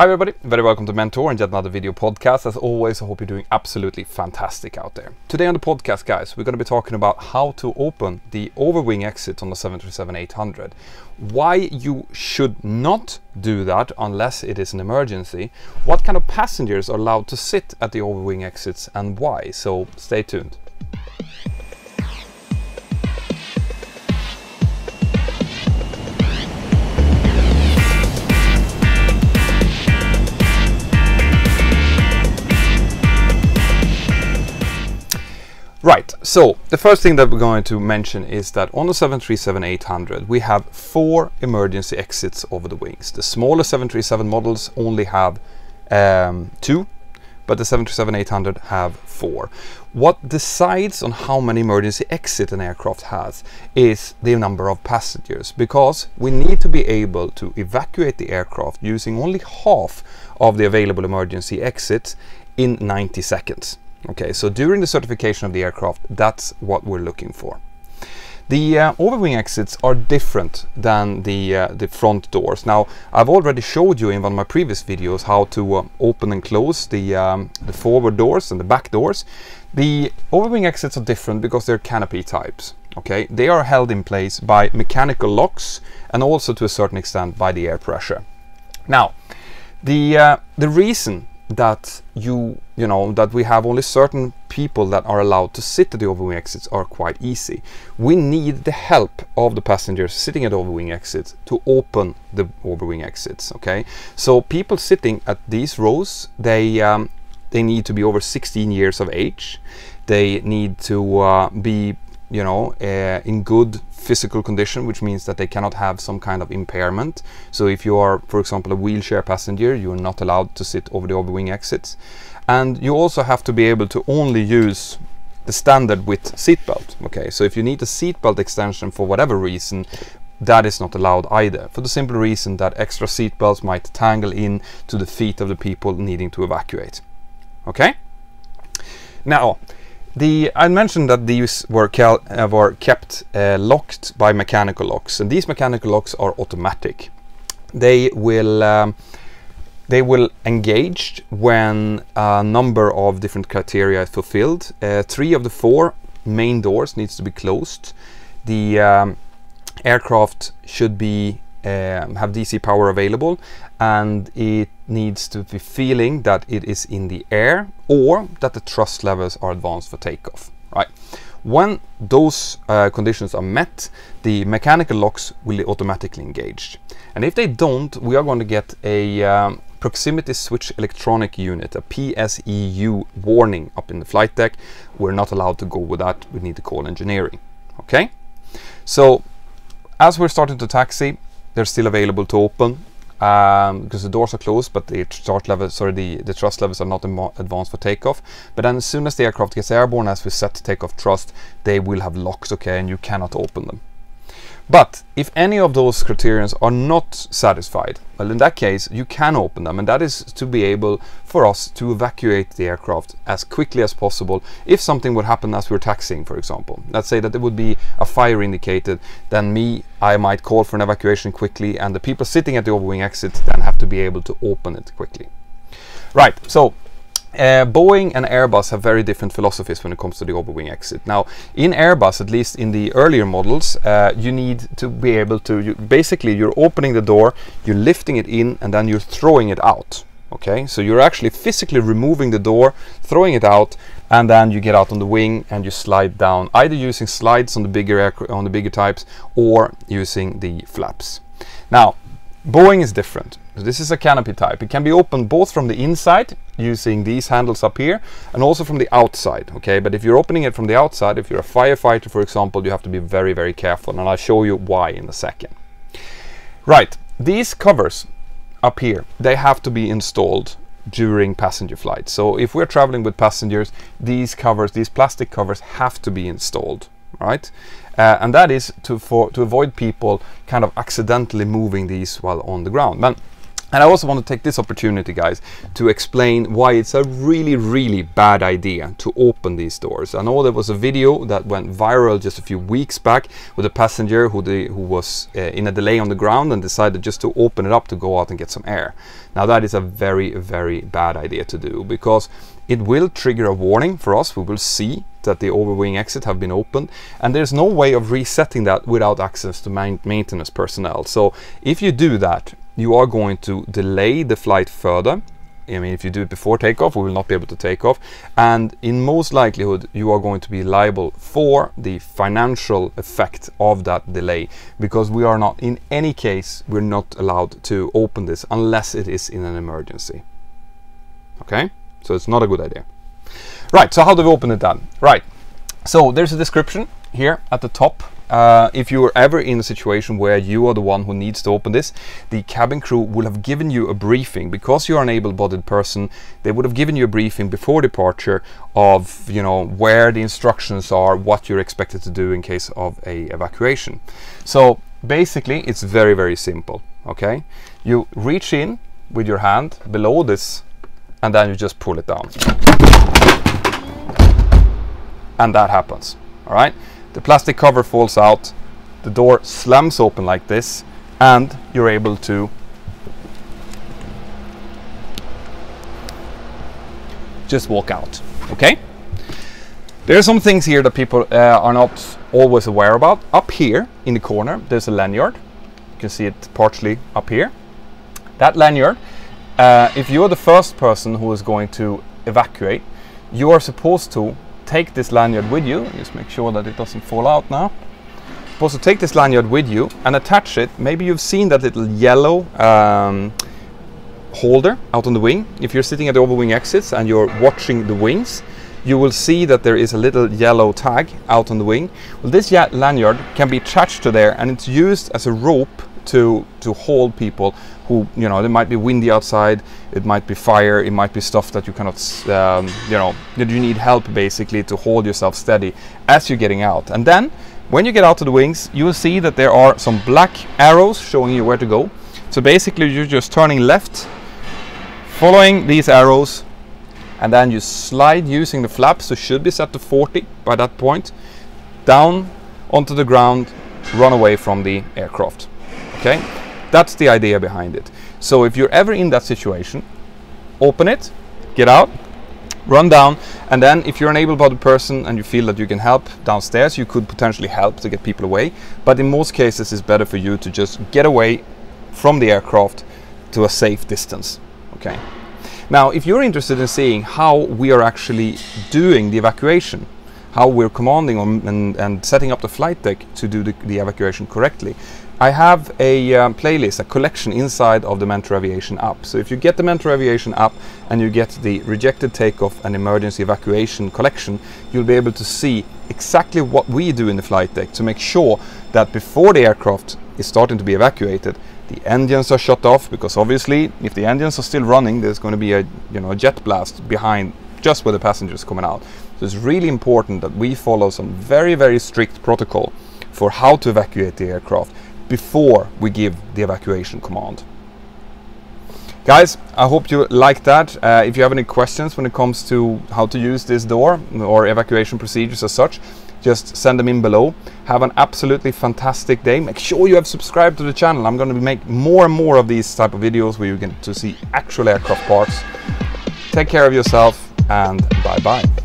Hi everybody, very welcome to Mentour and yet another video podcast. As always, I hope you're doing absolutely fantastic out there. Today on the podcast, guys, we're going to be talking about how to open the overwing exit on the 737-800. Why you should not do that unless it is an emergency. What kind of passengers are allowed to sit at the overwing exits and why. So stay tuned. Right, so the first thing that we're going to mention is that on the 737-800 we have four emergency exits over the wings. The smaller 737 models only have um, two, but the 737-800 have four. What decides on how many emergency exits an aircraft has is the number of passengers, because we need to be able to evacuate the aircraft using only half of the available emergency exits in 90 seconds. Okay, so during the certification of the aircraft, that's what we're looking for. The uh, overwing exits are different than the, uh, the front doors. Now, I've already showed you in one of my previous videos how to uh, open and close the, um, the forward doors and the back doors. The overwing exits are different because they're canopy types. Okay, they are held in place by mechanical locks and also to a certain extent by the air pressure. Now, the, uh, the reason that you you know that we have only certain people that are allowed to sit at the overwing exits are quite easy. We need the help of the passengers sitting at overwing exits to open the overwing exits okay? So people sitting at these rows they um, they need to be over 16 years of age. They need to uh, be you know uh, in good physical condition, which means that they cannot have some kind of impairment. So if you are, for example, a wheelchair passenger, you are not allowed to sit over the overwing exits. And you also have to be able to only use the standard width seatbelt. Okay, so if you need a seatbelt extension for whatever reason, that is not allowed either, for the simple reason that extra seatbelts might tangle in to the feet of the people needing to evacuate. Okay? Now, the, I mentioned that these were, uh, were kept uh, locked by mechanical locks, and these mechanical locks are automatic. They will um, they will engage when a number of different criteria is fulfilled. Uh, three of the four main doors needs to be closed. The um, aircraft should be um, have DC power available and it needs to be feeling that it is in the air or that the thrust levels are advanced for takeoff right? When those uh, conditions are met the mechanical locks will automatically engage and if they don't we are going to get a um, proximity switch electronic unit a PSEU warning up in the flight deck. We're not allowed to go with that. We need to call engineering okay? So as we're starting to taxi they're still available to open um, because the doors are closed, but the start level, sorry, the, the thrust levels are not advanced for takeoff. But then as soon as the aircraft gets airborne, as we set to takeoff thrust, they will have locks, okay, and you cannot open them. But if any of those criteria are not satisfied, well in that case you can open them and that is to be able for us to evacuate the aircraft as quickly as possible if something would happen as we're taxiing for example. Let's say that there would be a fire indicated then me I might call for an evacuation quickly and the people sitting at the overwing exit then have to be able to open it quickly. Right, so uh, Boeing and Airbus have very different philosophies when it comes to the overwing exit. Now, in Airbus, at least in the earlier models, uh, you need to be able to, you, basically you're opening the door, you're lifting it in and then you're throwing it out. Okay, so you're actually physically removing the door, throwing it out, and then you get out on the wing and you slide down, either using slides on the bigger on the bigger types or using the flaps. Now, Boeing is different. This is a canopy type. It can be opened both from the inside using these handles up here and also from the outside okay but if you're opening it from the outside if you're a firefighter for example you have to be very very careful and I'll show you why in a second right these covers up here they have to be installed during passenger flights so if we're traveling with passengers these covers these plastic covers have to be installed right uh, and that is to for to avoid people kind of accidentally moving these while on the ground but And I also want to take this opportunity, guys, to explain why it's a really, really bad idea to open these doors. I know there was a video that went viral just a few weeks back with a passenger who, the, who was uh, in a delay on the ground and decided just to open it up to go out and get some air. Now that is a very, very bad idea to do because it will trigger a warning for us. We will see that the overwing exit have been opened and there's no way of resetting that without access to maintenance personnel. So if you do that, you are going to delay the flight further. I mean, if you do it before takeoff, we will not be able to take off. And in most likelihood, you are going to be liable for the financial effect of that delay because we are not, in any case, we're not allowed to open this unless it is in an emergency. Okay? So it's not a good idea. Right, so how do we open it then? Right, so there's a description here at the top uh, if you are ever in a situation where you are the one who needs to open this, the cabin crew will have given you a briefing. Because you're an able-bodied person, they would have given you a briefing before departure of, you know, where the instructions are, what you're expected to do in case of a evacuation. So basically, it's very, very simple, okay? You reach in with your hand below this, and then you just pull it down. And that happens, all right? the plastic cover falls out, the door slams open like this, and you're able to just walk out. Okay? There are some things here that people uh, are not always aware about. Up here in the corner, there's a lanyard. You can see it partially up here. That lanyard, uh, if you're the first person who is going to evacuate, you are supposed to take this lanyard with you. Just make sure that it doesn't fall out now. Supposed to take this lanyard with you and attach it. Maybe you've seen that little yellow um, holder out on the wing. If you're sitting at the overwing exits and you're watching the wings, you will see that there is a little yellow tag out on the wing. Well, this lanyard can be attached to there and it's used as a rope to, to hold people who, you know, it might be windy outside, it might be fire, it might be stuff that you cannot, um, you know, that you need help basically to hold yourself steady as you're getting out. And then when you get out to the wings, you will see that there are some black arrows showing you where to go. So basically you're just turning left, following these arrows, and then you slide using the flaps, so should be set to 40 by that point, down onto the ground, run away from the aircraft. Okay, that's the idea behind it. So if you're ever in that situation, open it, get out, run down, and then if you're an able-bodied person and you feel that you can help downstairs, you could potentially help to get people away. But in most cases, it's better for you to just get away from the aircraft to a safe distance. Okay. Now, if you're interested in seeing how we are actually doing the evacuation, how we're commanding and, and setting up the flight deck to do the, the evacuation correctly, I have a um, playlist, a collection inside of the Mentour Aviation app. So if you get the Mentour Aviation app and you get the rejected takeoff and emergency evacuation collection, you'll be able to see exactly what we do in the flight deck to make sure that before the aircraft is starting to be evacuated, the engines are shut off because obviously if the engines are still running, there's going to be a you know a jet blast behind just where the passengers coming out. So it's really important that we follow some very very strict protocol for how to evacuate the aircraft before we give the evacuation command. Guys, I hope you like that. Uh, if you have any questions when it comes to how to use this door or evacuation procedures as such, just send them in below. Have an absolutely fantastic day. Make sure you have subscribed to the channel. I'm going to make more and more of these type of videos where you get to see actual aircraft parts. Take care of yourself and bye bye.